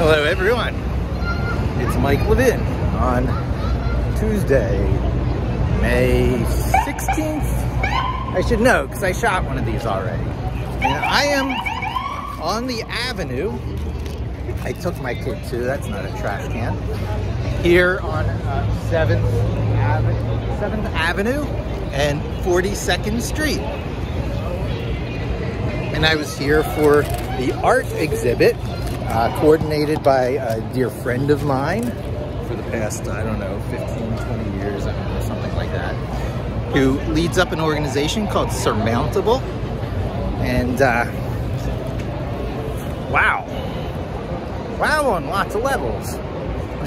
Hello everyone, it's Mike Levin on Tuesday, May 16th. I should know because I shot one of these already. And I am on the avenue. I took my kid too, that's not a trash can. Here on uh, 7th, Avenue, 7th Avenue and 42nd Street. And I was here for the art exhibit uh, coordinated by a dear friend of mine for the past, I don't know, 15, 20 years, I don't know, something like that, who leads up an organization called Surmountable. And uh, wow, wow on lots of levels.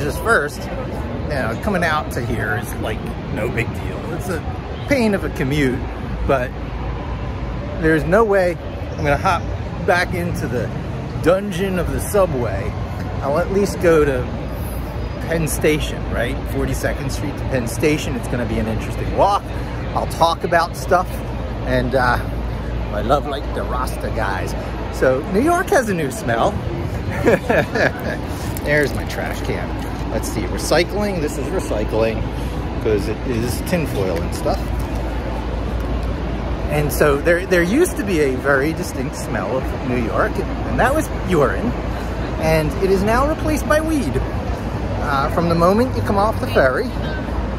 Just first, you know, coming out to here is like no big deal. It's a pain of a commute, but there's no way I'm gonna hop back into the dungeon of the subway. I'll at least go to Penn Station, right? 42nd Street to Penn Station. It's gonna be an interesting walk. I'll talk about stuff and uh, I love like the Rasta guys. So New York has a new smell. There's my trash can. Let's see, recycling. This is recycling because it is tinfoil and stuff. And so there, there used to be a very distinct smell of New York, and that was urine. And it is now replaced by weed. Uh, from the moment you come off the ferry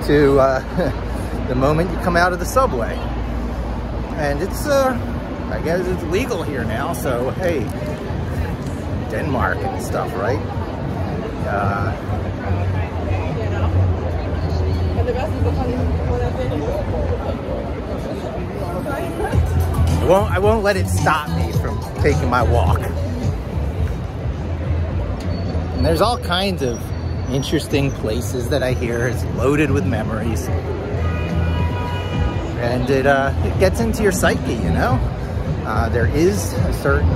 to uh, the moment you come out of the subway. And it's, uh, I guess it's legal here now, so hey, Denmark and stuff, right? Uh, I won't, I won't let it stop me from taking my walk. There's all kinds of interesting places that I hear. It's loaded with memories. And it, uh, it gets into your psyche, you know? Uh, there is a certain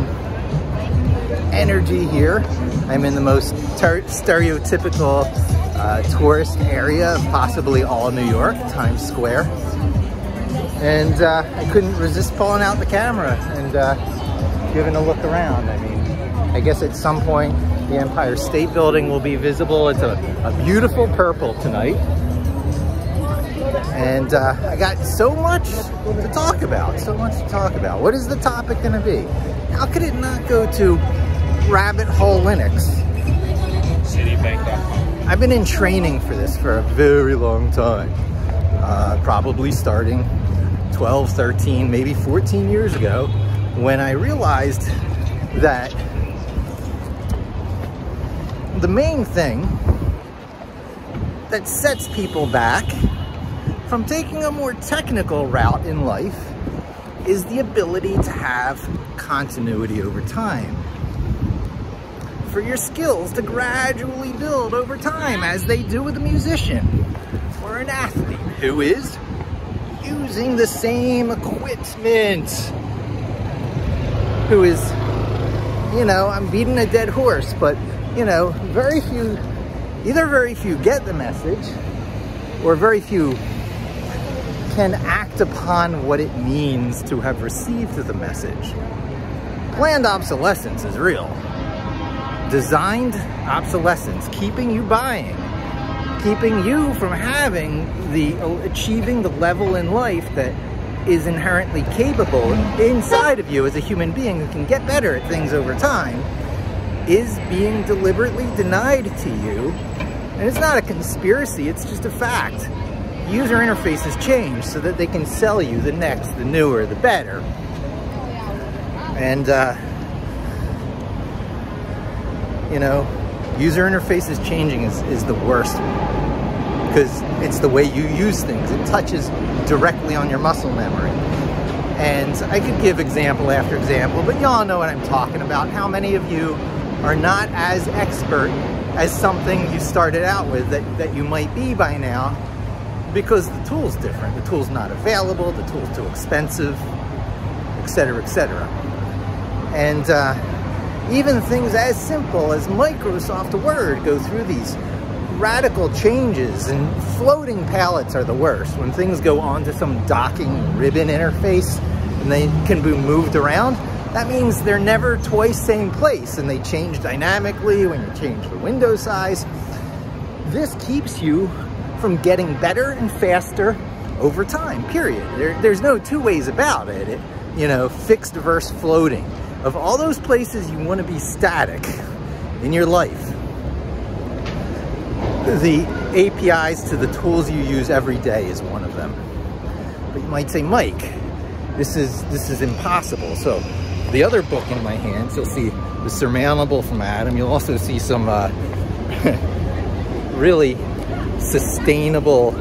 energy here. I'm in the most stereotypical uh, tourist area of possibly all New York, Times Square and uh, I couldn't resist pulling out the camera and uh, giving a look around. I mean, I guess at some point the Empire State Building will be visible. It's a, a beautiful purple tonight. And uh, I got so much to talk about, so much to talk about. What is the topic gonna be? How could it not go to Rabbit Hole Linux? Citibank.com. I've been in training for this for a very long time. Uh, probably starting 12, 13, maybe 14 years ago when I realized that the main thing that sets people back from taking a more technical route in life is the ability to have continuity over time. For your skills to gradually build over time as they do with a musician or an athlete who is using the same equipment. Who is, you know, I'm beating a dead horse, but, you know, very few, either very few get the message, or very few can act upon what it means to have received the message. Planned obsolescence is real. Designed obsolescence, keeping you buying, keeping you from having the achieving the level in life that is inherently capable inside of you as a human being who can get better at things over time is being deliberately denied to you. And it's not a conspiracy, it's just a fact. User interfaces change so that they can sell you the next, the newer, the better. And, uh, you know, user interfaces changing is, is the worst because it's the way you use things. It touches directly on your muscle memory. And I could give example after example, but y'all know what I'm talking about. How many of you are not as expert as something you started out with that, that you might be by now because the tool's different. The tool's not available, the tool's too expensive, etc., etc. And uh, even things as simple as Microsoft Word go through these radical changes and floating palettes are the worst. When things go onto some docking ribbon interface and they can be moved around, that means they're never twice same place and they change dynamically when you change the window size. This keeps you from getting better and faster over time, period. There, there's no two ways about it. it. You know, fixed versus floating. Of all those places you want to be static in your life, the APIs to the tools you use every day is one of them. But you might say, Mike, this is this is impossible. So the other book in my hands, you'll see The Surmountable from Adam. You'll also see some uh, really sustainable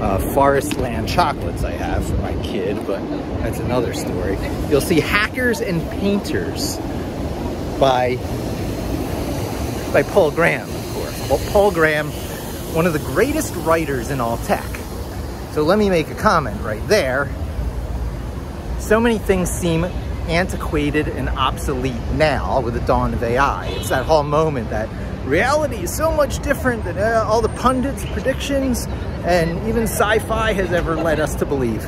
uh, forest land chocolates I have for my kid, but that's another story. You'll see Hackers and Painters by, by Paul Graham, of course. Well, Paul Graham, one of the greatest writers in all tech. So let me make a comment right there. So many things seem antiquated and obsolete now with the dawn of AI. It's that whole moment that reality is so much different than uh, all the pundits' predictions and even sci-fi has ever led us to believe.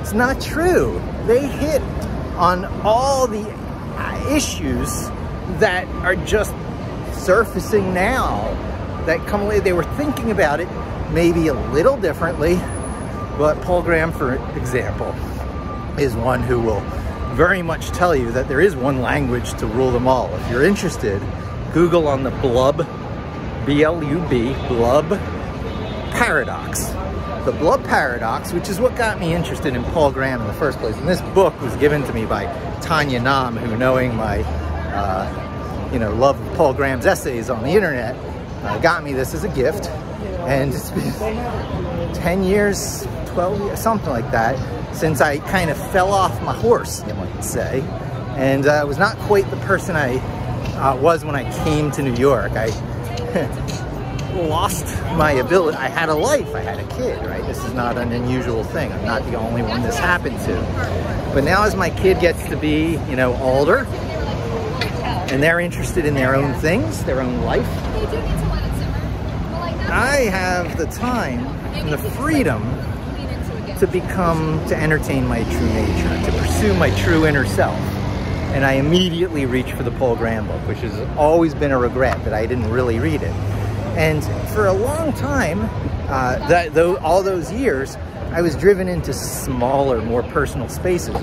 It's not true. They hit on all the uh, issues that are just surfacing now that come away. They were thinking about it maybe a little differently, but Paul Graham, for example, is one who will very much tell you that there is one language to rule them all. If you're interested, Google on the Blub, B-L-U-B, Blub Paradox. The Blub Paradox, which is what got me interested in Paul Graham in the first place. And this book was given to me by Tanya Nam, who knowing my, uh, you know, love of Paul Graham's essays on the internet, uh, got me this as a gift. And it's been 10 years, 12 years, something like that, since I kind of fell off my horse, you might say. And I uh, was not quite the person I uh, was when I came to New York. I lost my ability. I had a life, I had a kid, right? This is not an unusual thing. I'm not the only one this happened to. But now as my kid gets to be, you know, older, and they're interested in their own things, their own life, I have the time and the freedom to become, to entertain my true nature, to pursue my true inner self. And I immediately reached for the Paul Graham book, which has always been a regret that I didn't really read it. And for a long time, uh, that, though, all those years, I was driven into smaller, more personal spaces.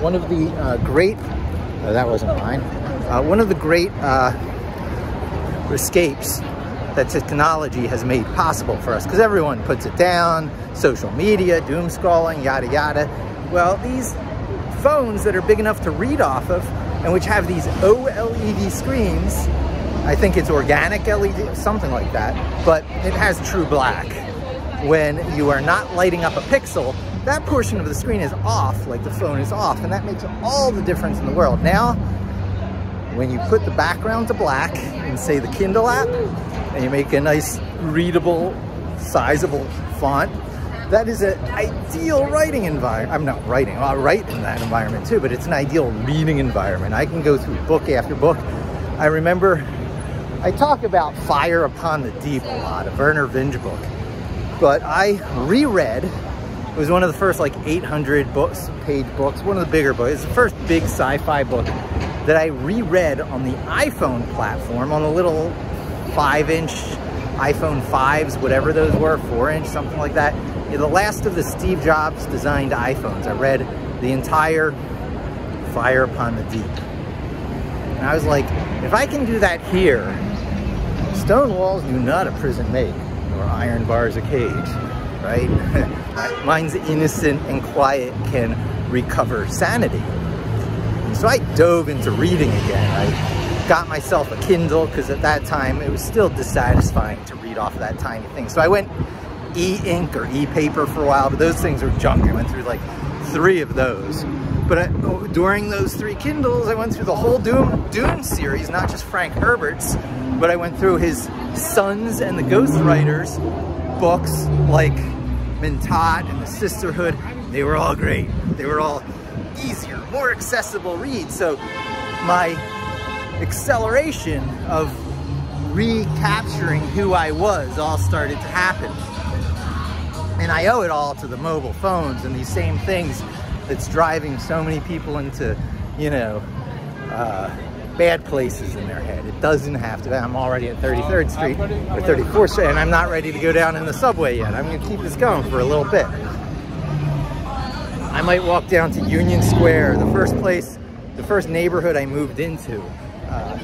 One of the uh, great, oh, that wasn't mine, uh, one of the great uh, escapes that technology has made possible for us because everyone puts it down, social media, doom scrolling, yada yada. Well, these phones that are big enough to read off of and which have these OLED screens, I think it's organic LED, something like that, but it has true black. When you are not lighting up a pixel, that portion of the screen is off, like the phone is off, and that makes all the difference in the world. Now, when you put the background to black and say, the Kindle app, and you make a nice readable, sizable font, that is an ideal writing environment. I'm not writing, I'll write in that environment too, but it's an ideal reading environment. I can go through book after book. I remember, I talk about Fire Upon the Deep a lot, a Vernor Vinge book, but I reread, it was one of the first like 800 books, page books, one of the bigger books. It's the first big sci-fi book that I reread on the iPhone platform on a little five inch iPhone 5s, whatever those were, four inch, something like that. the last of the Steve Jobs designed iPhones. I read the entire Fire Upon the Deep. And I was like, if I can do that here, stone walls do not a prison make, nor iron bars a cage, right? Mine's innocent and quiet can recover sanity. so I dove into reading again. I got myself a Kindle because at that time it was still dissatisfying to read off of that tiny thing. So I went e-ink or e-paper for a while, but those things were junk. I went through like three of those. But I, oh, during those three Kindles, I went through the whole Dune, Dune series, not just Frank Herbert's, but I went through his Sons and the Ghostwriters books like Mentat and the Sisterhood. They were all great. They were all easier, more accessible reads. So my acceleration of recapturing who I was all started to happen. And I owe it all to the mobile phones and these same things that's driving so many people into, you know, uh, bad places in their head. It doesn't have to. I'm already at 33rd Street or 34th Street, and I'm not ready to go down in the subway yet. I'm going to keep this going for a little bit. I might walk down to Union Square, the first place, the first neighborhood I moved into. Uh,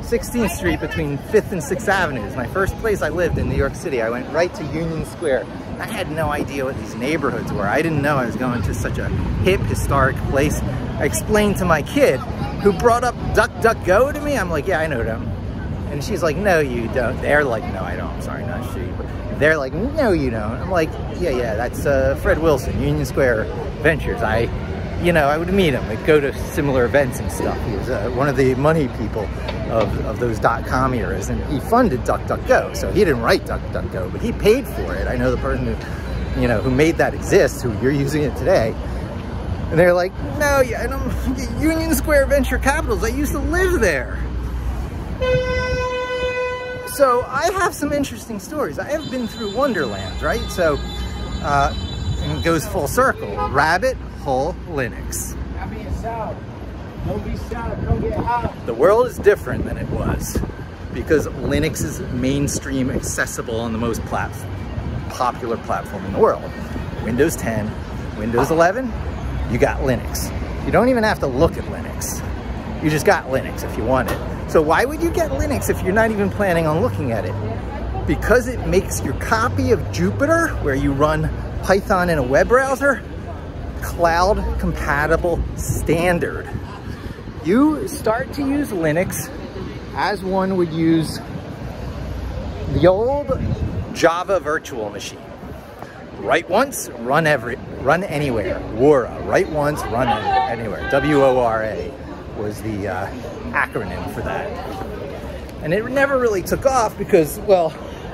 16th Street between 5th and 6th Avenues. My first place I lived in New York City. I went right to Union Square. I had no idea what these neighborhoods were. I didn't know I was going to such a hip, historic place. I explained to my kid, who brought up Duck Duck Go to me. I'm like, yeah, I know them. And she's like, no, you don't. They're like, no, I don't. I'm sorry, not she. But They're like, no, you don't. I'm like, yeah, yeah, that's uh, Fred Wilson, Union Square Ventures. I you know, I would meet him. We'd go to similar events and stuff. He was uh, one of the money people of, of those dot-com eras, and he funded DuckDuckGo. So he didn't write DuckDuckGo, but he paid for it. I know the person who, you know, who made that exist, who you're using it today. And they're like, no, yeah, Union Square Venture Capitals. I used to live there. So I have some interesting stories. I have been through Wonderland, right? So, uh, it goes full circle. Rabbit, Hole, Linux. The world is different than it was because Linux is mainstream accessible on the most platform, popular platform in the world. Windows 10, Windows 11, you got Linux. You don't even have to look at Linux. You just got Linux if you want it. So why would you get Linux if you're not even planning on looking at it? Because it makes your copy of Jupyter, where you run Python in a web browser, cloud compatible standard. You start to use Linux as one would use the old Java virtual machine. Write once, run every, run anywhere. Wora, write once, run anywhere. W-O-R-A was the uh, acronym for that. And it never really took off because, well,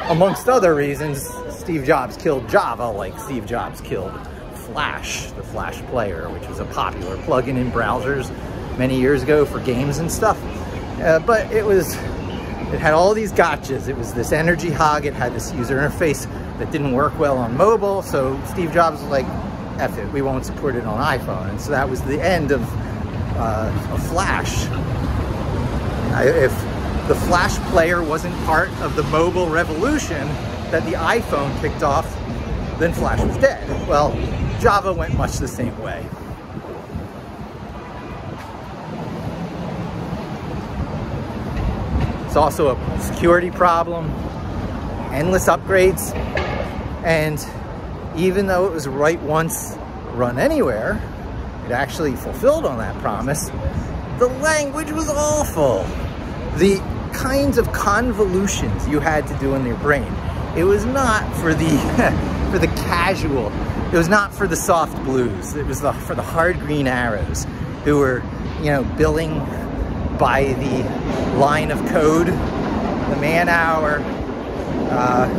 amongst other reasons, Steve Jobs killed Java like Steve Jobs killed Flash, the Flash player, which was a popular plugin in browsers many years ago for games and stuff. Uh, but it was, it had all these gotchas. It was this energy hog. It had this user interface that didn't work well on mobile. So Steve Jobs was like, F it, we won't support it on iPhone. And so that was the end of, uh, Flash. I, if the Flash player wasn't part of the mobile revolution that the iPhone kicked off, then Flash was dead. Well, Java went much the same way. It's also a security problem, endless upgrades, and even though it was write once, run anywhere, it actually fulfilled on that promise, the language was awful. The kinds of convolutions you had to do in your brain, it was not for the, for the casual, it was not for the soft blues, it was the, for the hard green arrows who were, you know, billing by the line of code, the man hour. Uh,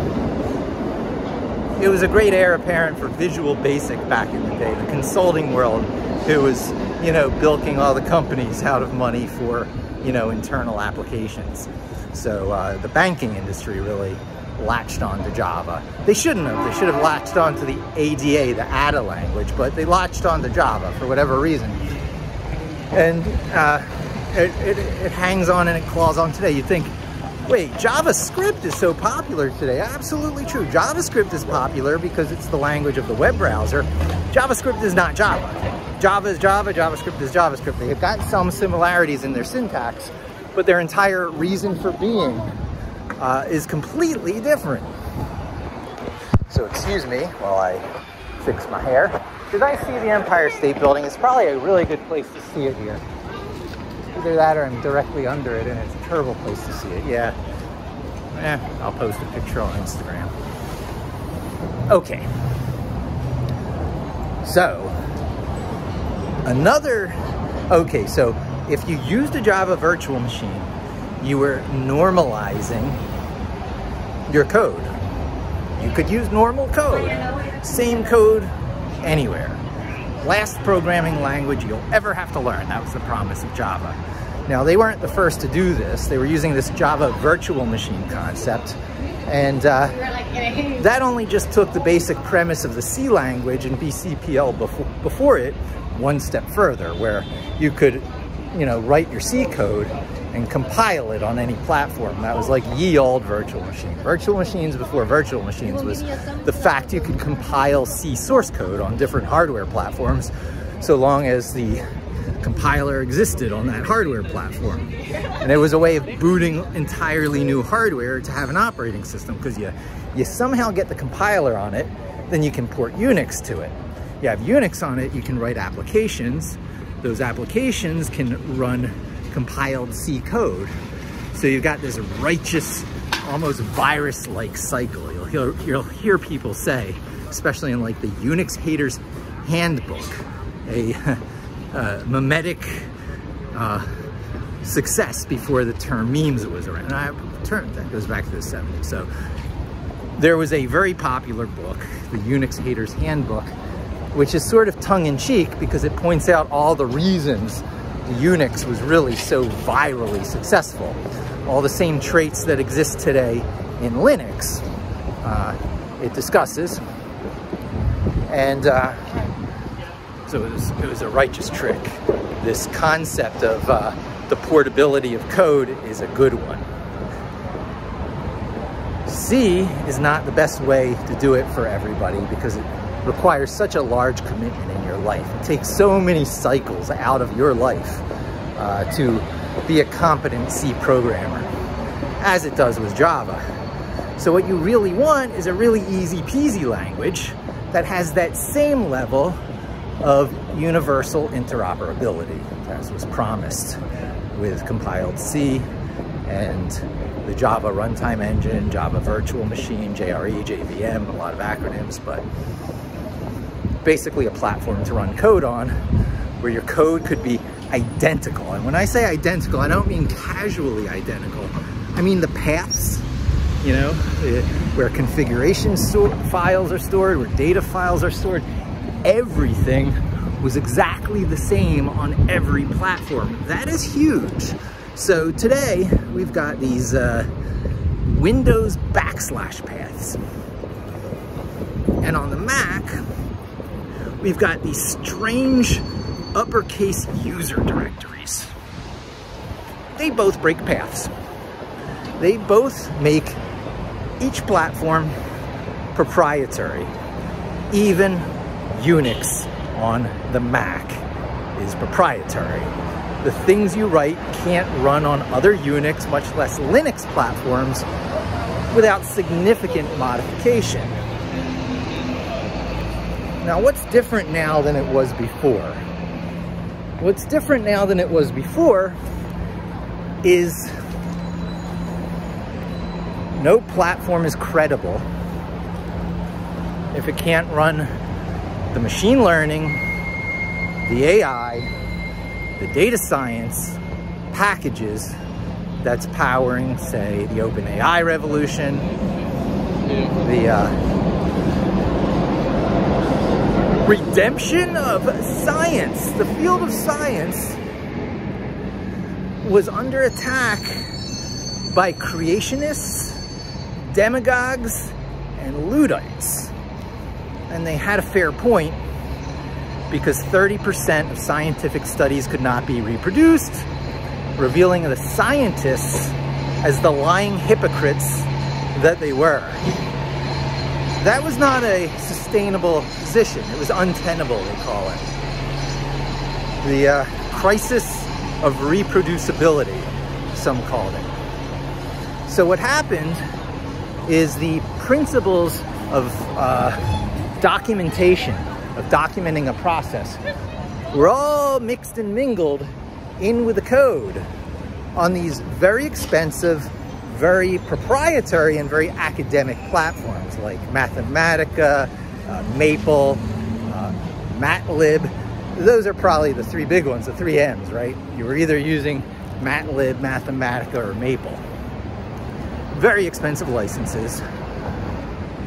it was a great heir apparent for Visual Basic back in the day, the consulting world, who was, you know, bilking all the companies out of money for, you know, internal applications. So uh, the banking industry really latched on to Java. They shouldn't have. They should have latched on to the ADA, the ADA language, but they latched on to Java for whatever reason. And uh, it, it, it hangs on and it claws on today. You think, wait, JavaScript is so popular today. Absolutely true. JavaScript is popular because it's the language of the web browser. JavaScript is not Java. Java is Java, JavaScript is JavaScript. They've got some similarities in their syntax, but their entire reason for being uh, is completely different. So excuse me while I fix my hair. Did I see the Empire State Building? It's probably a really good place to see it here. Either that or I'm directly under it and it's a terrible place to see it. Yeah. Eh, I'll post a picture on Instagram. Okay. So, another, okay, so if you used a Java virtual machine, you were normalizing your code. You could use normal code, same code anywhere. Last programming language you'll ever have to learn. That was the promise of Java. Now, they weren't the first to do this. They were using this Java virtual machine concept. And uh, that only just took the basic premise of the C language and BCPL before, before it one step further, where you could you know, write your C code and compile it on any platform. That was like ye old virtual machine. Virtual machines before virtual machines was the fact you could compile C source code on different hardware platforms so long as the compiler existed on that hardware platform. And it was a way of booting entirely new hardware to have an operating system because you, you somehow get the compiler on it, then you can port Unix to it. You have Unix on it, you can write applications. Those applications can run compiled C code. So you've got this righteous, almost virus-like cycle. You'll hear, you'll hear people say, especially in like the Unix Haters Handbook, a uh, mimetic uh, success before the term memes was around. And I term that goes back to the 70s. So there was a very popular book, the Unix Haters Handbook, which is sort of tongue-in-cheek because it points out all the reasons Unix was really so virally successful. All the same traits that exist today in Linux, uh, it discusses. And uh, so it was, it was, a righteous trick. This concept of uh, the portability of code is a good one. C is not the best way to do it for everybody because it requires such a large commitment in your life. It takes so many cycles out of your life uh, to be a competent C programmer, as it does with Java. So what you really want is a really easy peasy language that has that same level of universal interoperability as was promised with compiled C and the Java runtime engine, Java virtual machine, JRE, JVM, a lot of acronyms, but basically a platform to run code on where your code could be identical. And when I say identical, I don't mean casually identical. I mean the paths, you know, where configuration files are stored, where data files are stored. Everything was exactly the same on every platform. That is huge. So today we've got these uh, Windows backslash paths. And on the Mac, we've got these strange uppercase user directories. They both break paths. They both make each platform proprietary. Even Unix on the Mac is proprietary. The things you write can't run on other Unix, much less Linux platforms without significant modification. Now, what's different now than it was before? What's different now than it was before is no platform is credible if it can't run the machine learning, the AI, the data science packages that's powering, say, the OpenAI revolution, the uh, redemption of science. The field of science was under attack by creationists, demagogues, and Luddites. And they had a fair point because 30% of scientific studies could not be reproduced, revealing the scientists as the lying hypocrites that they were. That was not a sustainable position. It was untenable, they call it. The uh, crisis of reproducibility, some called it. So what happened is the principles of uh, documentation, of documenting a process, were all mixed and mingled in with the code on these very expensive very proprietary and very academic platforms like Mathematica, uh, Maple, uh, MATLAB. Those are probably the three big ones, the three M's, right? You were either using MATLAB, Mathematica, or Maple. Very expensive licenses,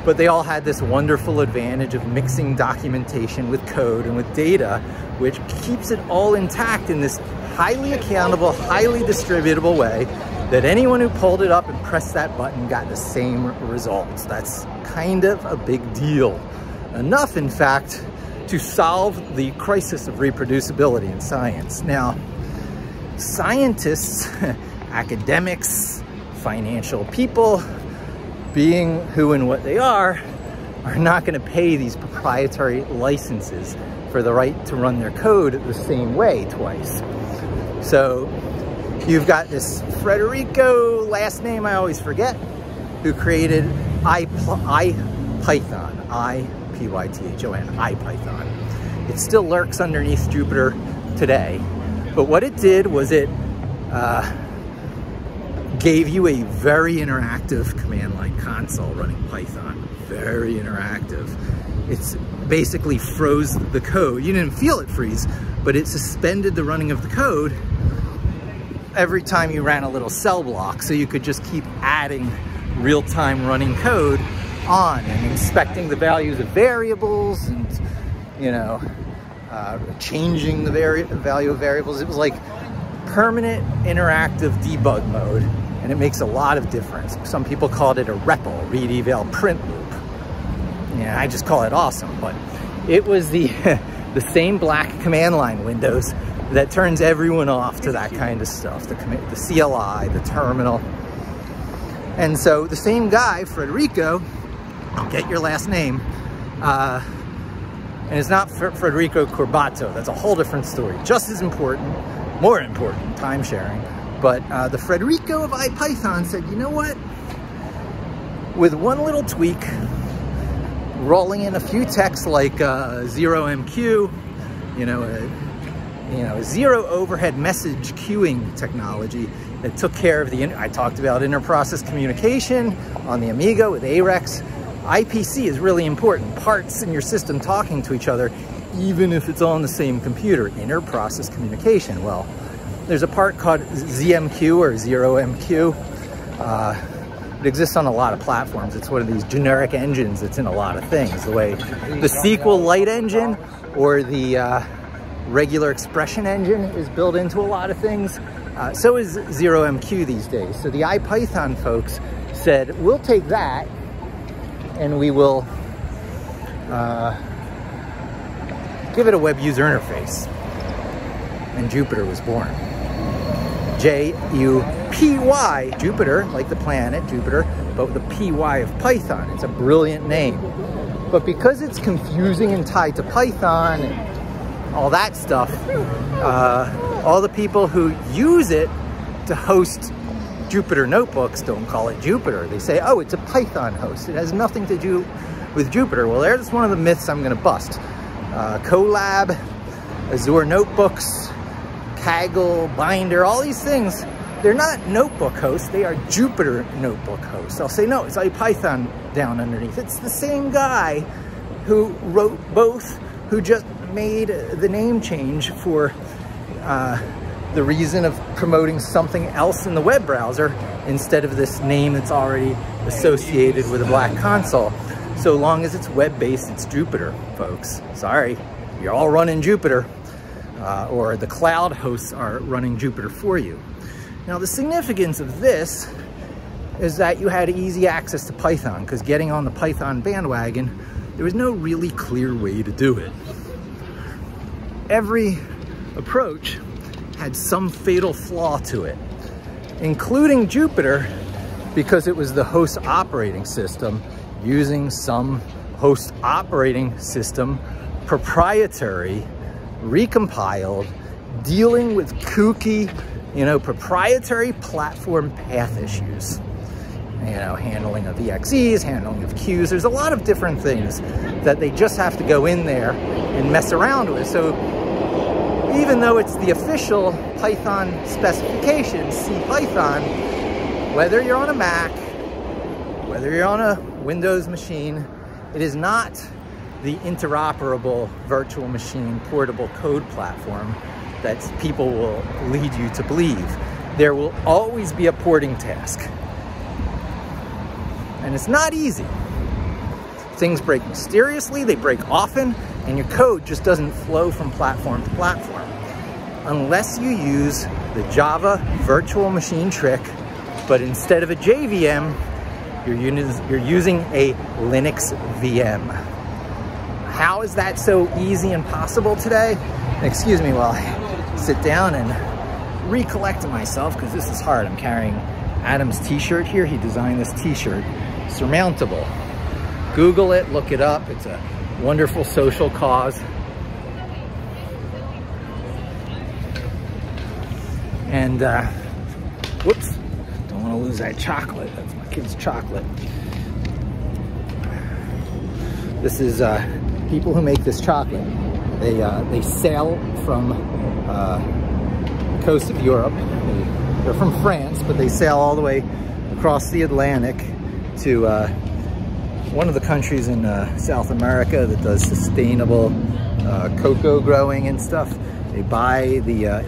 but they all had this wonderful advantage of mixing documentation with code and with data, which keeps it all intact in this highly accountable, highly distributable way that anyone who pulled it up and pressed that button got the same results. That's kind of a big deal. Enough, in fact, to solve the crisis of reproducibility in science. Now, scientists, academics, financial people, being who and what they are, are not going to pay these proprietary licenses for the right to run their code the same way twice. So you've got this Frederico, last name I always forget, who created IPython, I-P-Y-T-H-O-N, IPython. It still lurks underneath Jupyter today, but what it did was it uh, gave you a very interactive command line console running Python. Very interactive. It's basically froze the code. You didn't feel it freeze, but it suspended the running of the code every time you ran a little cell block. So you could just keep adding real-time running code on and inspecting the values of variables and, you know, uh, changing the value of variables. It was like permanent interactive debug mode and it makes a lot of difference. Some people called it a REPL, read eval print loop. Yeah, I just call it awesome, but it was the, the same black command line windows that turns everyone off to that kind of stuff, the, the CLI, the terminal. And so the same guy, Frederico, get your last name, uh, and it's not Frederico Corbato, that's a whole different story. Just as important, more important, time sharing. But uh, the Frederico of IPython said, you know what? With one little tweak, rolling in a few texts like uh, 0MQ, you know, a, you know, zero overhead message queuing technology that took care of the, I talked about interprocess communication on the Amiga with ARexx. IPC is really important. Parts in your system talking to each other, even if it's on the same computer, interprocess communication. Well, there's a part called ZMQ or 0MQ. Uh, it exists on a lot of platforms. It's one of these generic engines that's in a lot of things. The way the SQLite engine or the uh, regular expression engine is built into a lot of things. Uh, so is 0MQ these days. So the IPython folks said, we'll take that and we will uh, give it a web user interface. And Jupyter was born. J-U-P-Y, Jupyter, like the planet, Jupiter, but the P-Y of Python. It's a brilliant name. But because it's confusing and tied to Python and all that stuff, uh, all the people who use it to host Jupyter notebooks don't call it Jupyter. They say, oh, it's a Python host. It has nothing to do with Jupyter. Well, there's one of the myths I'm gonna bust. Uh, Colab, Azure Notebooks, Kaggle, Binder, all these things, they're not notebook hosts, they are Jupyter notebook hosts. I'll say, no, it's IPython down underneath. It's the same guy who wrote both, who just made the name change for uh, the reason of promoting something else in the web browser instead of this name that's already associated with a black console. So long as it's web-based, it's Jupyter, folks. Sorry, you're all running Jupyter uh, or the cloud hosts are running Jupyter for you. Now the significance of this is that you had easy access to Python because getting on the Python bandwagon, there was no really clear way to do it. Every approach had some fatal flaw to it, including Jupyter because it was the host operating system using some host operating system proprietary recompiled, dealing with kooky, you know, proprietary platform path issues. You know, handling of EXEs, handling of queues. There's a lot of different things that they just have to go in there and mess around with. So even though it's the official Python specification, CPython, whether you're on a Mac, whether you're on a Windows machine, it is not the interoperable virtual machine portable code platform that people will lead you to believe. There will always be a porting task. And it's not easy. Things break mysteriously, they break often, and your code just doesn't flow from platform to platform. Unless you use the Java virtual machine trick, but instead of a JVM, you're, you're using a Linux VM. How is that so easy and possible today? Excuse me while I sit down and recollect myself because this is hard. I'm carrying Adam's t-shirt here. He designed this t-shirt, surmountable. Google it, look it up. It's a wonderful social cause. And, uh, whoops, don't want to lose that chocolate. That's my kid's chocolate. This is uh, people who make this chocolate. They, uh, they sail from uh, the coast of Europe. They, they're from France, but they sail all the way across the Atlantic to uh, one of the countries in uh, South America that does sustainable uh, cocoa growing and stuff. They buy the uh,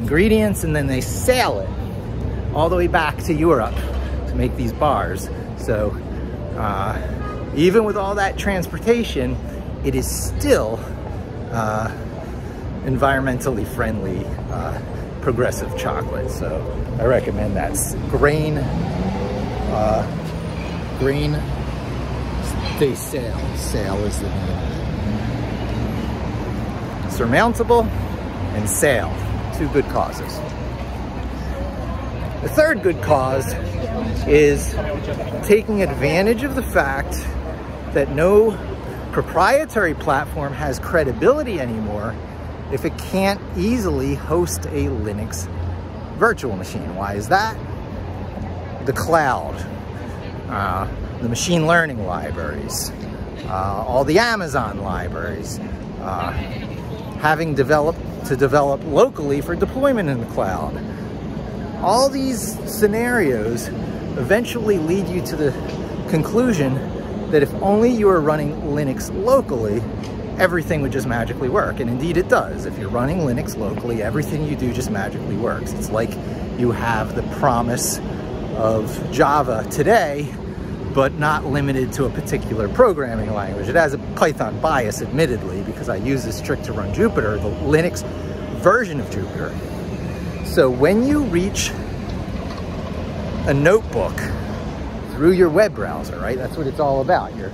ingredients and then they sail it all the way back to Europe to make these bars. So uh, even with all that transportation, it is still environmentally friendly progressive chocolate. So I recommend that. Grain, uh, grain, they sail. Sail is the name. Surmountable and sail, two good causes. The third good cause is taking advantage of the fact that no proprietary platform has credibility anymore if it can't easily host a Linux virtual machine. Why is that? The cloud, uh, the machine learning libraries, uh, all the Amazon libraries, uh, having developed to develop locally for deployment in the cloud. All these scenarios eventually lead you to the conclusion that if only you were running Linux locally, everything would just magically work. And indeed it does. If you're running Linux locally, everything you do just magically works. It's like you have the promise of Java today, but not limited to a particular programming language. It has a Python bias, admittedly, because I use this trick to run Jupyter, the Linux version of Jupyter. So when you reach a notebook through your web browser, right? That's what it's all about. You're,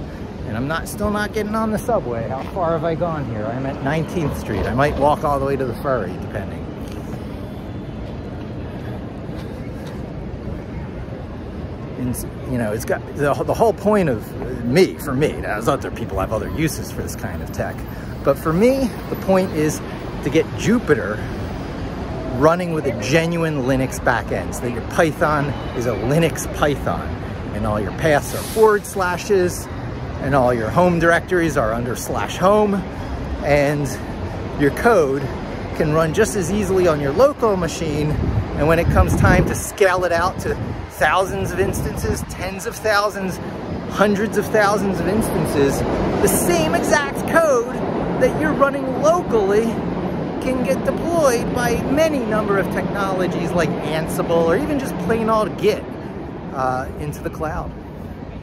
and I'm not still not getting on the subway. How far have I gone here? I'm at 19th Street. I might walk all the way to the ferry, depending. And, you know, it's got the, the whole point of me, for me, now other people have other uses for this kind of tech, but for me, the point is to get Jupyter running with a genuine Linux backend so that your Python is a Linux Python and all your paths are forward slashes and all your home directories are under slash home and your code can run just as easily on your local machine and when it comes time to scale it out to thousands of instances, tens of thousands, hundreds of thousands of instances, the same exact code that you're running locally can get deployed by many number of technologies like Ansible or even just plain old Git uh, into the cloud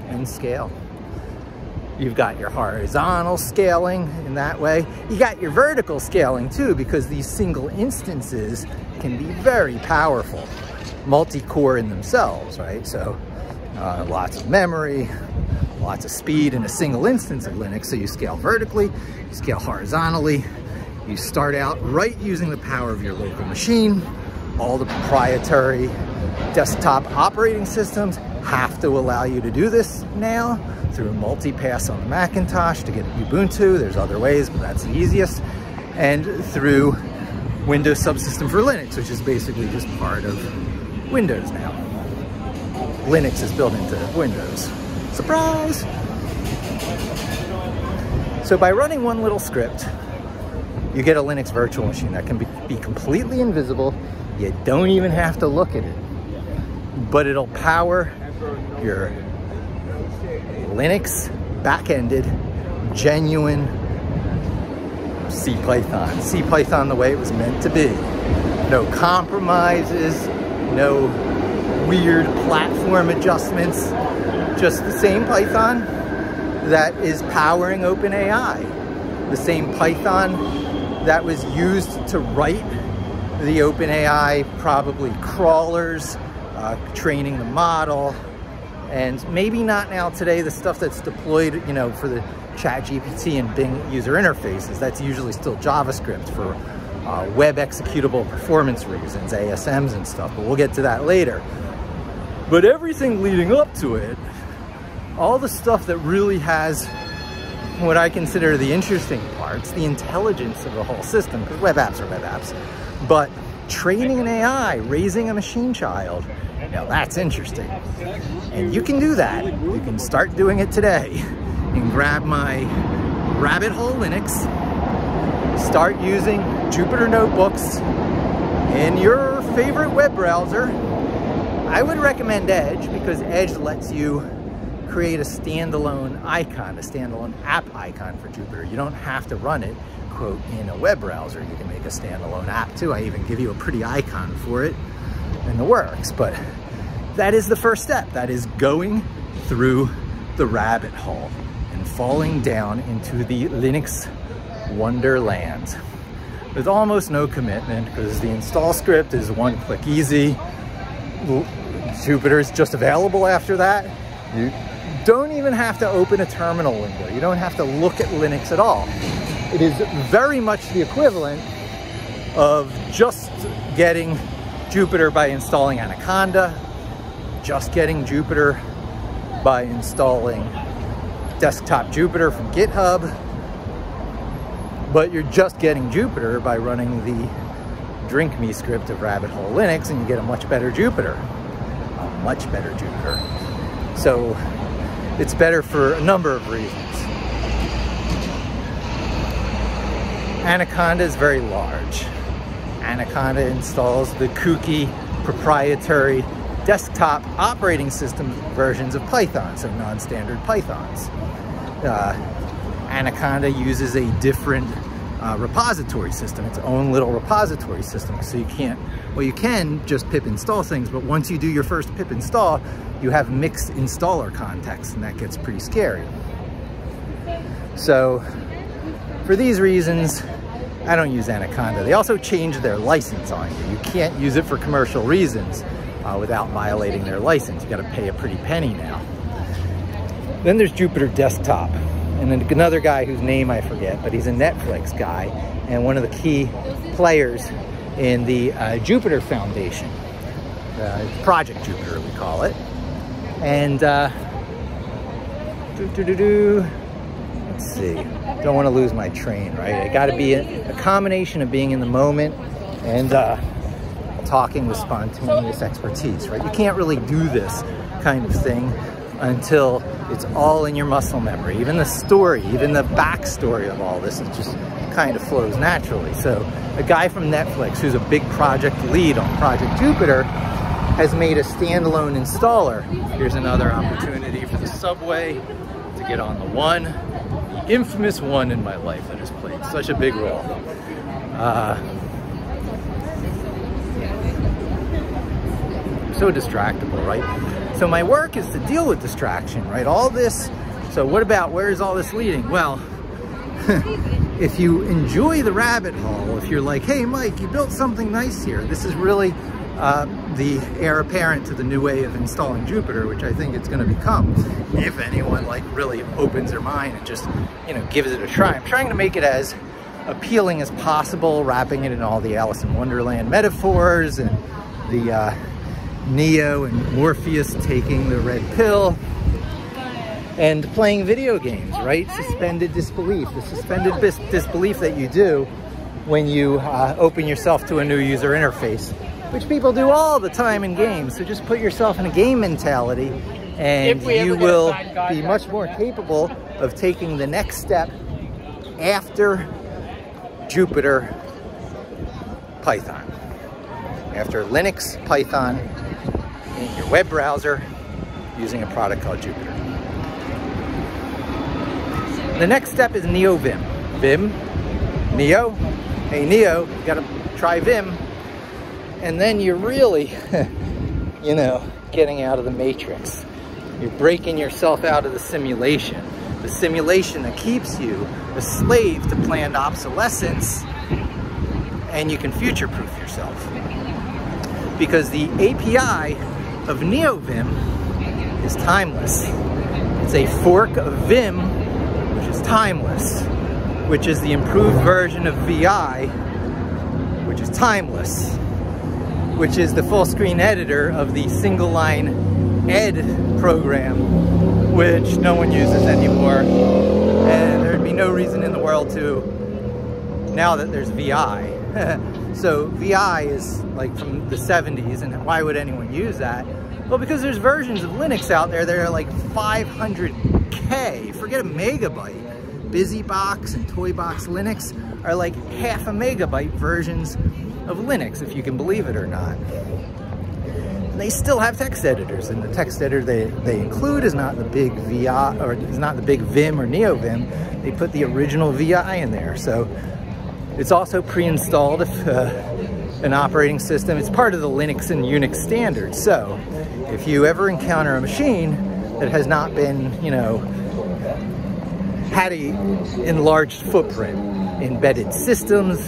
and scale. You've got your horizontal scaling in that way. You got your vertical scaling too, because these single instances can be very powerful, multi-core in themselves, right? So uh, lots of memory, lots of speed in a single instance of Linux. So you scale vertically, you scale horizontally. You start out right using the power of your local machine, all the proprietary desktop operating systems have to allow you to do this now through Multipass on the Macintosh to get Ubuntu. There's other ways, but that's the easiest. And through Windows Subsystem for Linux, which is basically just part of Windows now. Linux is built into Windows. Surprise! So by running one little script, you get a Linux virtual machine that can be, be completely invisible. You don't even have to look at it but it'll power your Linux back-ended, genuine CPython. C Python the way it was meant to be. No compromises, no weird platform adjustments, just the same Python that is powering OpenAI. The same Python that was used to write the OpenAI probably crawlers, uh, training the model, and maybe not now today the stuff that's deployed, you know, for the ChatGPT and Bing user interfaces. That's usually still JavaScript for uh, web executable performance reasons, ASMs and stuff, but we'll get to that later. But everything leading up to it, all the stuff that really has what I consider the interesting parts, the intelligence of the whole system, because web apps are web apps, but training an AI, raising a machine child, now that's interesting. And you can do that. You can start doing it today and grab my Rabbit Hole Linux, start using Jupyter Notebooks in your favorite web browser. I would recommend Edge because Edge lets you create a standalone icon, a standalone app icon for Jupyter. You don't have to run it, quote, in a web browser. You can make a standalone app too. I even give you a pretty icon for it in the works, but that is the first step. That is going through the rabbit hole and falling down into the Linux wonderland with almost no commitment because the install script is one click easy. Jupyter is just available after that. You don't even have to open a terminal window. You don't have to look at Linux at all. It is very much the equivalent of just getting Jupyter by installing Anaconda, just getting Jupyter by installing desktop Jupyter from GitHub, but you're just getting Jupyter by running the drink me script of Rabbit Hole Linux and you get a much better Jupyter, a much better Jupyter. So it's better for a number of reasons. Anaconda is very large. Anaconda installs the kooky proprietary desktop operating system versions of Python, so non-standard Pythons. Uh, Anaconda uses a different uh, repository system, its own little repository system. So you can't, well, you can just pip install things, but once you do your first pip install, you have mixed installer context, and that gets pretty scary. So for these reasons, I don't use Anaconda. They also changed their license on you. You can't use it for commercial reasons uh, without violating their license. You got to pay a pretty penny now. Then there's Jupyter Desktop, and then another guy whose name I forget, but he's a Netflix guy and one of the key players in the uh, Jupyter Foundation, uh, Project Jupyter, we call it. And uh, doo -doo -doo let's see, don't want to lose my train, right? I got to be a, a, combination of being in the moment and uh, talking with spontaneous expertise, right? You can't really do this kind of thing until it's all in your muscle memory. Even the story, even the backstory of all this, it just kind of flows naturally. So a guy from Netflix who's a big project lead on Project Jupyter has made a standalone installer. Here's another opportunity for the subway to get on the one, the infamous one in my life that has played such a big role. Uh, so distractible, right? So my work is to deal with distraction, right? All this, so what about, where is all this leading? Well, if you enjoy the rabbit hole, if you're like, hey, Mike, you built something nice here. This is really uh, the heir apparent to the new way of installing Jupyter, which I think it's going to become if anyone like really opens their mind and just, you know, gives it a try. I'm trying to make it as appealing as possible, wrapping it in all the Alice in Wonderland metaphors and the uh, Neo and Morpheus taking the red pill and playing video games, right? Suspended disbelief, the suspended disbelief that you do when you uh, open yourself to a new user interface, which people do all the time in games. So just put yourself in a game mentality and you will be much more capable of taking the next step after Jupyter Python. After Linux Python in your web browser using a product called Jupyter. The next step is Neo Vim. Vim, Neo, hey Neo, you gotta try Vim. And then you're really, you know, getting out of the matrix. You're breaking yourself out of the simulation. The simulation that keeps you a slave to planned obsolescence and you can future-proof yourself. Because the API of NeoVim is timeless. It's a fork of Vim, which is timeless, which is the improved version of VI, which is Timeless, which is the full screen editor of the single line ed program, which no one uses anymore. And there'd be no reason in the world to, now that there's VI. so VI is like from the 70s, and why would anyone use that? Well, because there's versions of Linux out there that are like 500K, forget a megabyte. BusyBox and Toybox Linux are like half a megabyte versions of Linux, if you can believe it or not. They still have text editors, and the text editor they, they include is not the big VI, or is not the big Vim or NeoVim. They put the original VI in there. So it's also pre-installed if uh, an operating system. It's part of the Linux and Unix standards. So if you ever encounter a machine that has not been, you know, had a enlarged footprint, embedded systems,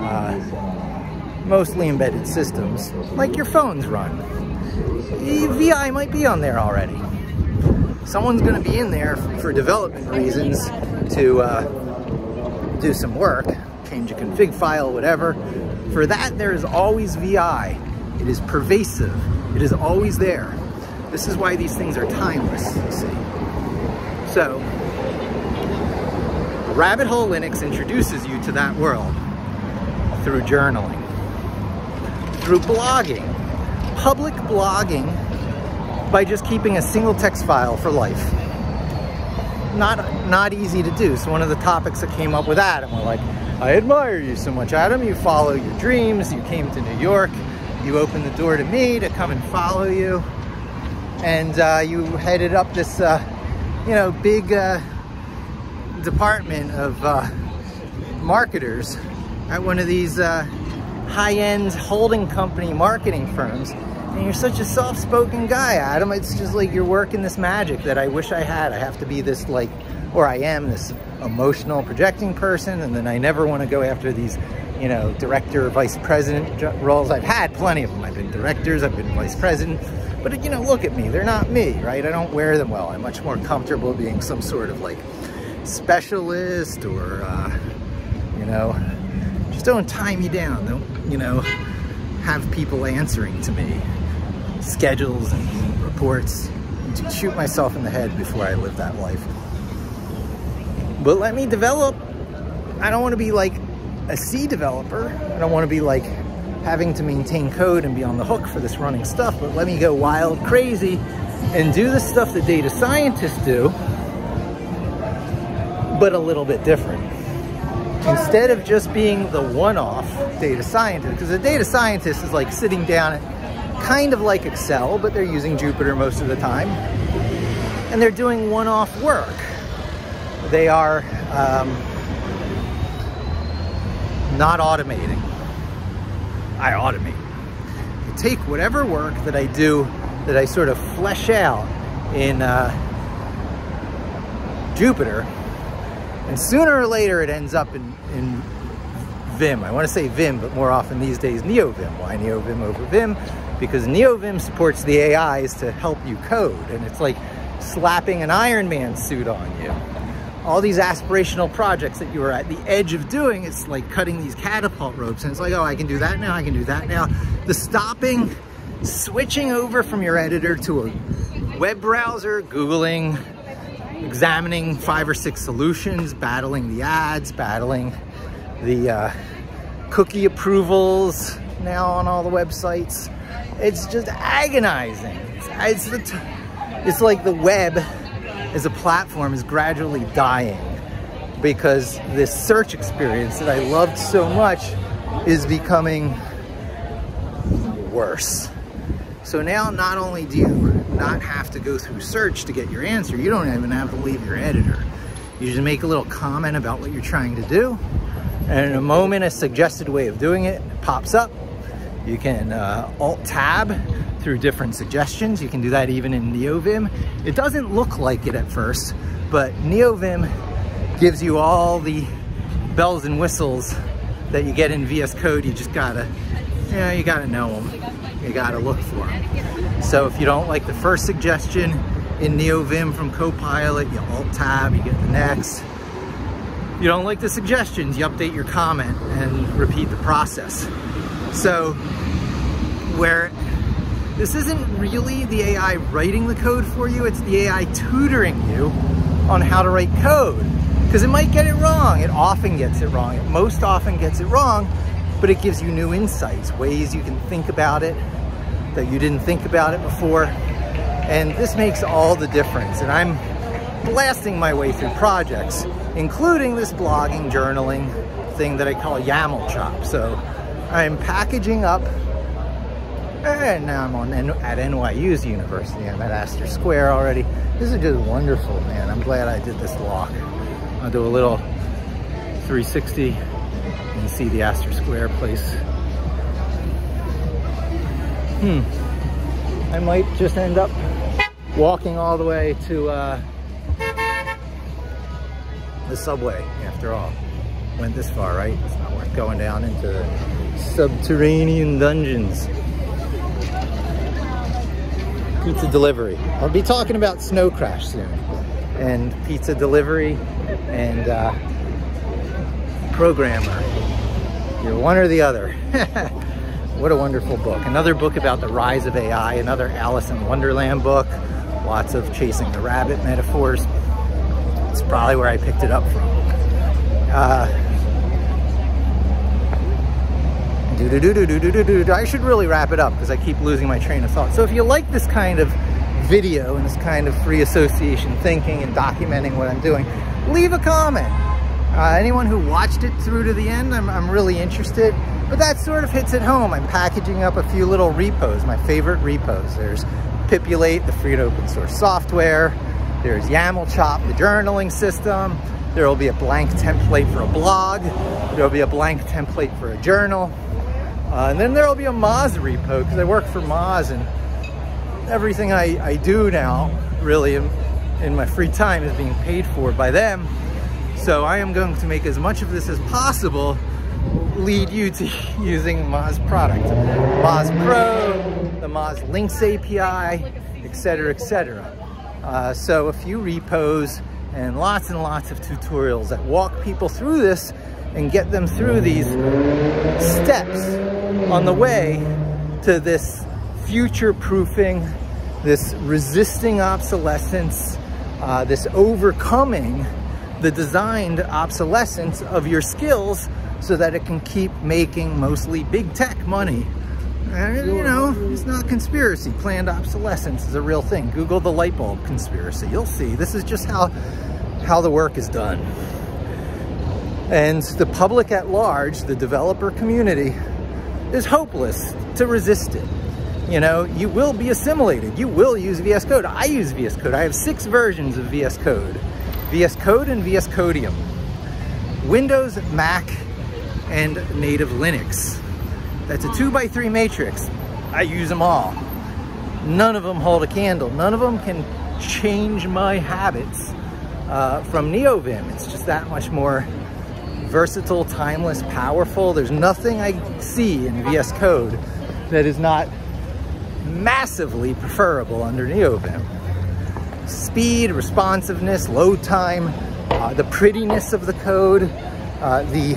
uh, mostly embedded systems, like your phones run. VI might be on there already. Someone's going to be in there for development reasons to uh, do some work, change a config file, whatever. For that, there is always VI. It is pervasive. It is always there. This is why these things are timeless, you see. So, Rabbit Hole Linux introduces you to that world through journaling, through blogging, public blogging by just keeping a single text file for life. Not, not easy to do. So one of the topics that came up with Adam were like, I admire you so much, Adam. You follow your dreams. You came to New York. You opened the door to me to come and follow you. And uh, you headed up this, uh, you know, big uh, department of uh, marketers at one of these uh, high-end holding company marketing firms. And you're such a soft-spoken guy, Adam. It's just like you're working this magic that I wish I had. I have to be this like, or I am this emotional projecting person, and then I never want to go after these, you know, director, vice president roles. I've had plenty of them. I've been directors, I've been vice president, but you know, look at me. They're not me, right? I don't wear them well. I'm much more comfortable being some sort of like specialist or, uh, you know, just don't tie me down. Don't, you know, have people answering to me. Schedules and reports. To shoot myself in the head before I live that life. But let me develop. I don't want to be like a C developer. I don't want to be like having to maintain code and be on the hook for this running stuff, but let me go wild, crazy, and do the stuff that data scientists do, but a little bit different. Instead of just being the one-off data scientist, because a data scientist is like sitting down kind of like Excel, but they're using Jupyter most of the time, and they're doing one-off work. They are um, not automating. I automate. I take whatever work that I do, that I sort of flesh out in uh, Jupyter, and sooner or later it ends up in, in Vim. I want to say Vim, but more often these days NeoVim. Why NeoVim over Vim? Because NeoVim supports the AIs to help you code, and it's like slapping an Iron Man suit on you all these aspirational projects that you were at the edge of doing, it's like cutting these catapult ropes. And it's like, oh, I can do that now, I can do that now. The stopping, switching over from your editor to a web browser, Googling, examining five or six solutions, battling the ads, battling the uh, cookie approvals now on all the websites. It's just agonizing. It's, it's, the it's like the web as a platform is gradually dying because this search experience that I loved so much is becoming worse. So now not only do you not have to go through search to get your answer, you don't even have to leave your editor. You just make a little comment about what you're trying to do. And in a moment, a suggested way of doing it pops up. You can uh, Alt-Tab through different suggestions. You can do that even in NeoVim. It doesn't look like it at first, but NeoVim gives you all the bells and whistles that you get in VS Code. You just gotta, you know, you gotta know them. You gotta look for them. So if you don't like the first suggestion in NeoVim from Copilot, you Alt-Tab, you get the next. You don't like the suggestions, you update your comment and repeat the process. So where this isn't really the AI writing the code for you, it's the AI tutoring you on how to write code. Because it might get it wrong. It often gets it wrong. It most often gets it wrong, but it gives you new insights, ways you can think about it that you didn't think about it before. And this makes all the difference. And I'm blasting my way through projects, including this blogging, journaling thing that I call YAML Chop. So I'm packaging up and now I'm on at NYU's university. I'm at Astor Square already. This is just wonderful, man. I'm glad I did this walk. I'll do a little 360 and see the Astor Square place. Hmm. I might just end up walking all the way to uh, the subway after all. Went this far, right? It's not worth going down into subterranean dungeons pizza delivery. I'll be talking about Snow Crash soon and pizza delivery and uh, programmer. You're one or the other. what a wonderful book. Another book about the rise of AI, another Alice in Wonderland book. Lots of chasing the rabbit metaphors. It's probably where I picked it up from. Uh, I should really wrap it up because I keep losing my train of thought. So if you like this kind of video and this kind of free association thinking and documenting what I'm doing, leave a comment. Uh, anyone who watched it through to the end, I'm, I'm really interested. But that sort of hits it home. I'm packaging up a few little repos, my favorite repos. There's Pipulate, the free and open source software. There's YAML Chop, the journaling system. There will be a blank template for a blog. There will be a blank template for a journal. Uh, and then there will be a Moz repo because I work for Moz and everything I, I do now really in, in my free time is being paid for by them. So I am going to make as much of this as possible lead you to using Moz product. Moz Pro, the Moz Links API, etc., etc. Uh, so a few repos and lots and lots of tutorials that walk people through this and get them through these steps on the way to this future-proofing, this resisting obsolescence, uh, this overcoming the designed obsolescence of your skills so that it can keep making mostly big tech money. And, you know, it's not conspiracy. Planned obsolescence is a real thing. Google the light bulb conspiracy. You'll see. This is just how, how the work is done. And the public at large, the developer community, is hopeless to resist it. You know, you will be assimilated. You will use VS Code. I use VS Code. I have six versions of VS Code. VS Code and VS Codium. Windows, Mac, and native Linux. That's a two by three matrix. I use them all. None of them hold a candle. None of them can change my habits uh, from NeoVim. It's just that much more versatile, timeless, powerful. There's nothing I see in VS Code that is not massively preferable under NeoVim. Speed, responsiveness, load time, uh, the prettiness of the code, uh, the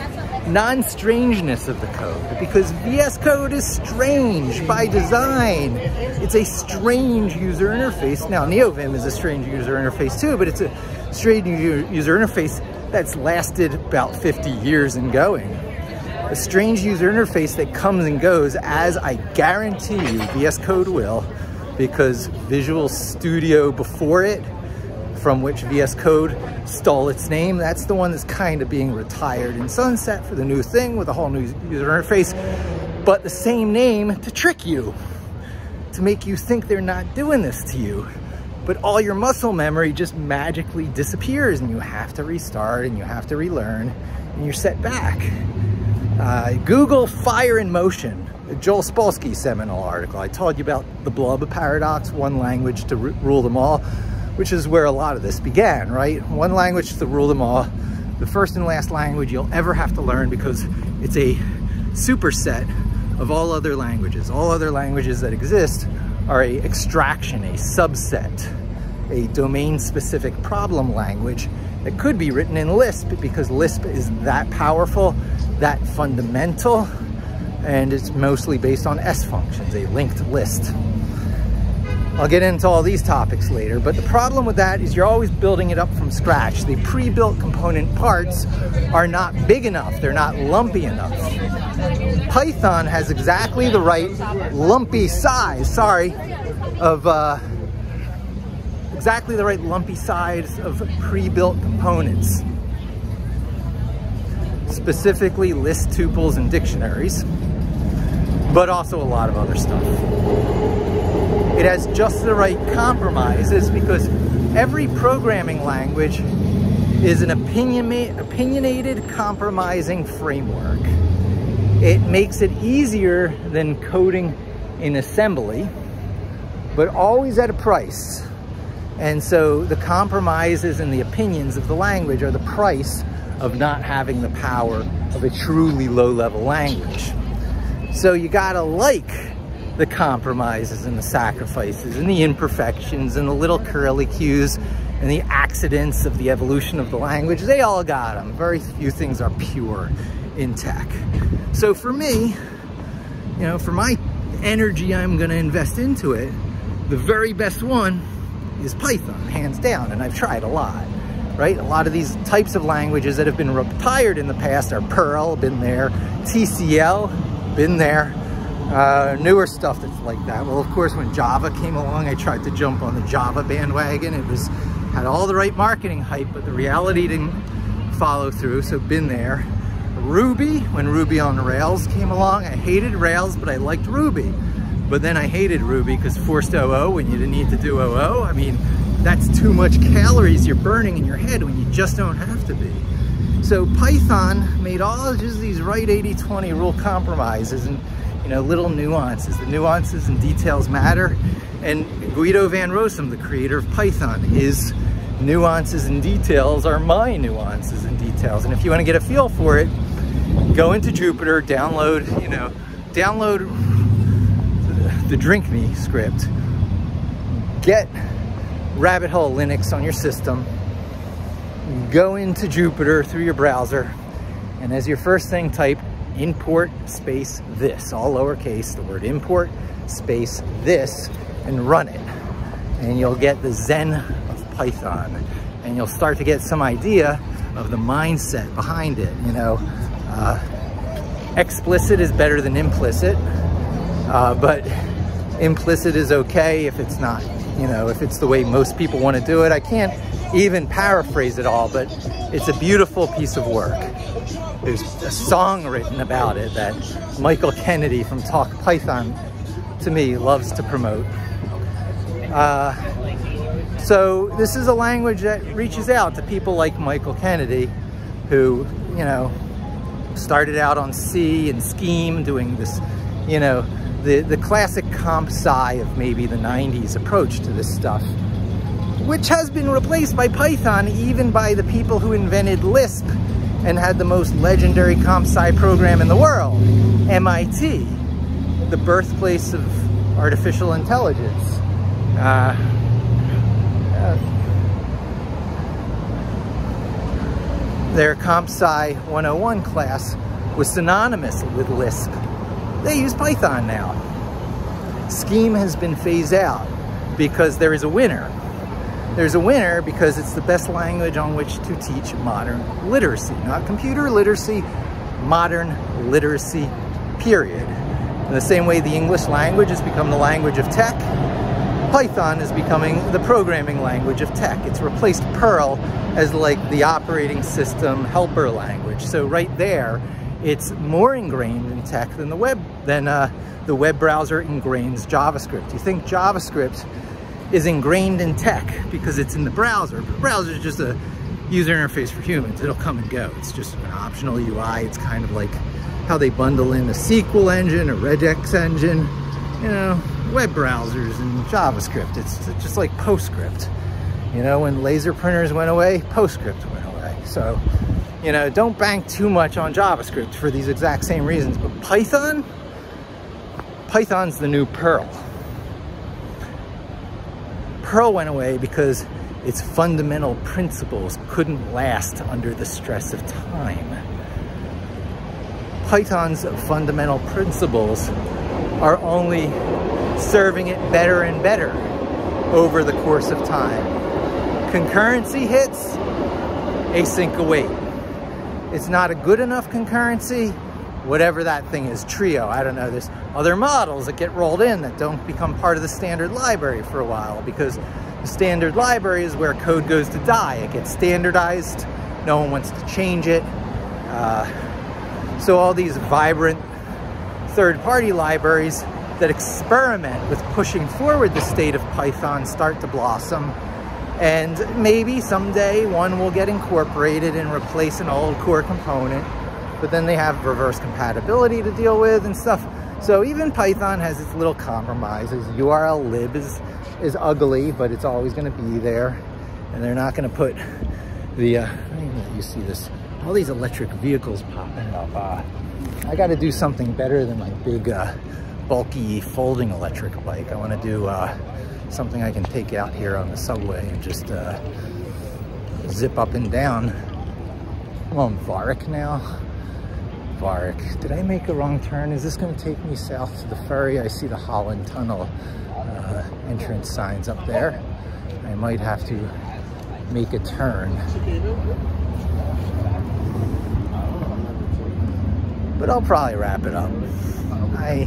non-strangeness of the code because VS Code is strange by design. It's a strange user interface. Now NeoVim is a strange user interface too, but it's a strange user interface that's lasted about 50 years and going. A strange user interface that comes and goes as I guarantee you VS Code will because Visual Studio before it, from which VS Code stole its name, that's the one that's kind of being retired in sunset for the new thing with a whole new user interface, but the same name to trick you, to make you think they're not doing this to you but all your muscle memory just magically disappears and you have to restart and you have to relearn and you're set back. Uh, Google Fire and Motion, Joel Spolsky seminal article. I told you about the blub paradox, one language to rule them all, which is where a lot of this began, right? One language to rule them all, the first and last language you'll ever have to learn because it's a superset of all other languages. All other languages that exist are a extraction, a subset, a domain-specific problem language that could be written in Lisp because Lisp is that powerful, that fundamental, and it's mostly based on S functions, a linked list. I'll get into all these topics later, but the problem with that is you're always building it up from scratch. The pre-built component parts are not big enough. They're not lumpy enough. Python has exactly the right lumpy size, sorry, of uh, exactly the right lumpy size of pre-built components. Specifically list tuples and dictionaries, but also a lot of other stuff. It has just the right compromises because every programming language is an opinionated compromising framework. It makes it easier than coding in assembly, but always at a price. And so the compromises and the opinions of the language are the price of not having the power of a truly low-level language. So you gotta like the compromises and the sacrifices and the imperfections and the little curly cues and the accidents of the evolution of the language, they all got them. Very few things are pure in tech. So for me, you know, for my energy I'm gonna invest into it, the very best one is Python, hands down, and I've tried a lot, right? A lot of these types of languages that have been retired in the past are Perl, been there, TCL, been there, uh, newer stuff that's like that. Well, of course, when Java came along, I tried to jump on the Java bandwagon. It was had all the right marketing hype, but the reality didn't follow through, so been there. Ruby, when Ruby on Rails came along, I hated Rails, but I liked Ruby. But then I hated Ruby because forced OO when you didn't need to do OO. I mean, that's too much calories you're burning in your head when you just don't have to be. So Python made all just these right 80-20 rule compromises and you know, little nuances. The nuances and details matter. And Guido van Rossum, the creator of Python, his nuances and details are my nuances and details. And if you want to get a feel for it, go into Jupyter, download, you know, download the Drink Me script, get Rabbit Hole Linux on your system, go into Jupyter through your browser, and as your first thing type import space this, all lowercase, the word import space this, and run it. And you'll get the zen of Python. And you'll start to get some idea of the mindset behind it. You know, uh, explicit is better than implicit, uh, but implicit is okay if it's not, you know, if it's the way most people want to do it. I can't even paraphrase it all, but it's a beautiful piece of work. There's a song written about it that Michael Kennedy from Talk Python, to me, loves to promote. Uh, so this is a language that reaches out to people like Michael Kennedy, who, you know, started out on C and Scheme doing this, you know, the, the classic comp sci of maybe the 90s approach to this stuff, which has been replaced by Python even by the people who invented Lisp and had the most legendary comp sci program in the world, MIT, the birthplace of artificial intelligence. Uh, uh, their comp sci 101 class was synonymous with Lisp. They use Python now. Scheme has been phased out because there is a winner there's a winner because it's the best language on which to teach modern literacy, not computer literacy, modern literacy, period. In the same way the English language has become the language of tech, Python is becoming the programming language of tech. It's replaced Perl as like the operating system helper language. So right there, it's more ingrained in tech than the web, than uh, the web browser ingrains JavaScript. You think JavaScript is ingrained in tech because it's in the browser. The browser is just a user interface for humans. It'll come and go. It's just an optional UI. It's kind of like how they bundle in a SQL engine, a regex engine, you know, web browsers and JavaScript. It's just like PostScript. You know, when laser printers went away, PostScript went away. So, you know, don't bank too much on JavaScript for these exact same reasons. But Python, Python's the new Perl. Perl went away because its fundamental principles couldn't last under the stress of time. Python's fundamental principles are only serving it better and better over the course of time. Concurrency hits, async await. It's not a good enough concurrency, whatever that thing is, trio, I don't know, there's other models that get rolled in that don't become part of the standard library for a while because the standard library is where code goes to die. It gets standardized, no one wants to change it. Uh, so all these vibrant third-party libraries that experiment with pushing forward the state of Python start to blossom. And maybe someday one will get incorporated and replace an old core component, but then they have reverse compatibility to deal with and stuff. So even Python has its little compromises. URL lib is, is ugly, but it's always gonna be there. And they're not gonna put the, uh, you see this, all these electric vehicles popping up. Uh, I gotta do something better than my big, uh, bulky folding electric bike. I wanna do uh, something I can take out here on the subway and just uh, zip up and down. I'm on Varick now. Varick. Did I make a wrong turn? Is this going to take me south to the ferry? I see the Holland Tunnel uh, entrance signs up there. I might have to make a turn. But I'll probably wrap it up. I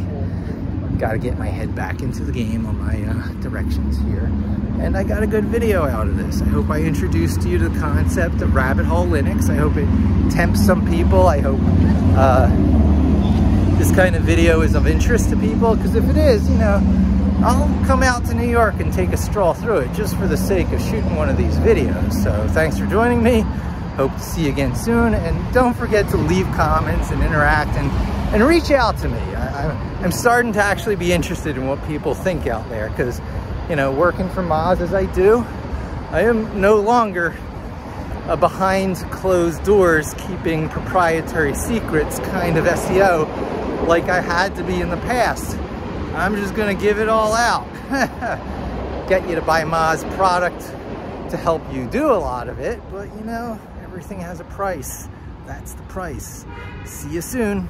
got to get my head back into the game on my uh, directions here. And I got a good video out of this. I hope I introduced you to the concept of Rabbit Hole Linux. I hope it tempts some people. I hope uh, this kind of video is of interest to people. Because if it is, you know, I'll come out to New York and take a stroll through it just for the sake of shooting one of these videos. So thanks for joining me. Hope to see you again soon. And don't forget to leave comments and interact and, and reach out to me. I, am starting to actually be interested in what people think out there because, you know, working for Moz as I do, I am no longer a behind closed doors keeping proprietary secrets kind of SEO like I had to be in the past. I'm just gonna give it all out. Get you to buy Moz product to help you do a lot of it, but you know, everything has a price. That's the price. See you soon.